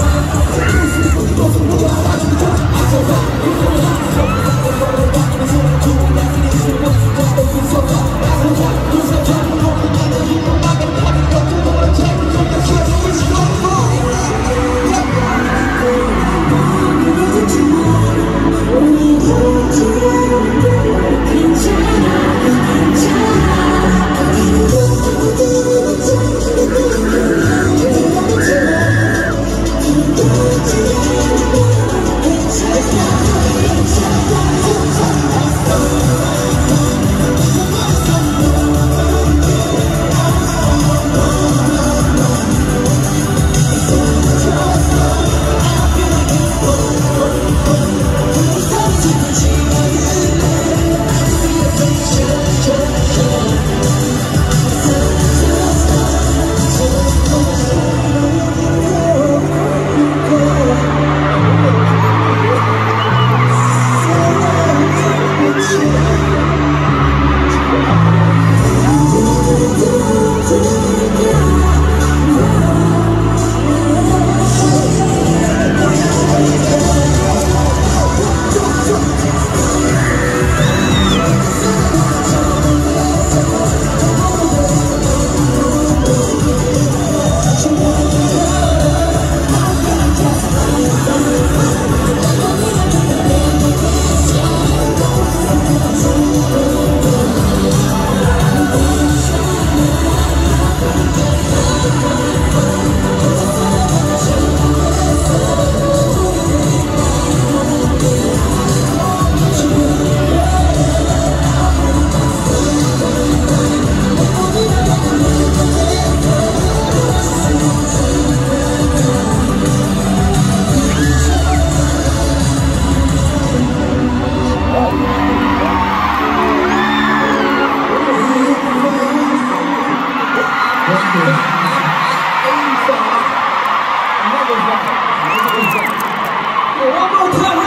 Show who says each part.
Speaker 1: The walk. It's Obrigado.